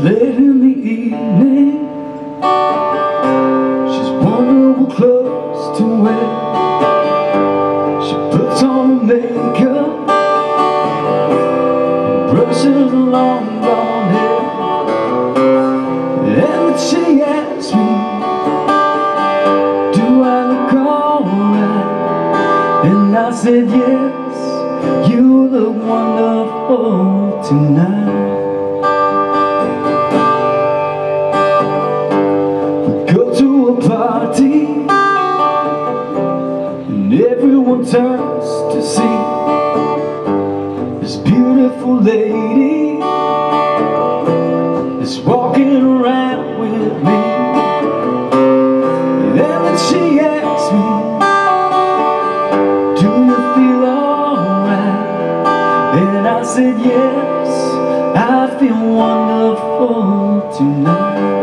late in the evening. She's wonderful clothes to wear She puts on her makeup And brushes long blonde hair. And she asks me Do I look alright? And I said yes You look wonderful tonight turns to see This beautiful lady Is walking around with me And then she asks me Do you feel alright? And I said yes I feel wonderful tonight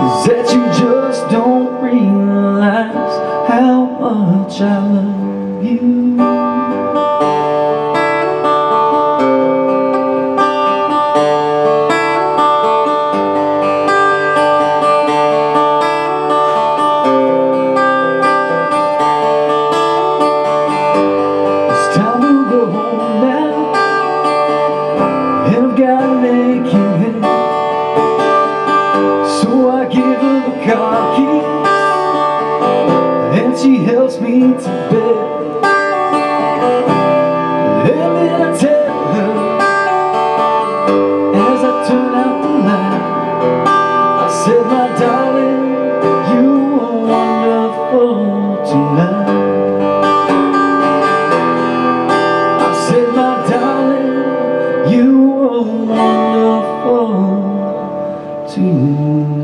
Is that you just don't realize How much I love you car keys And she helps me to bed. And then I tell her As I turn out the light I said, my darling, you are wonderful tonight. I said, my darling, you wonderful tonight.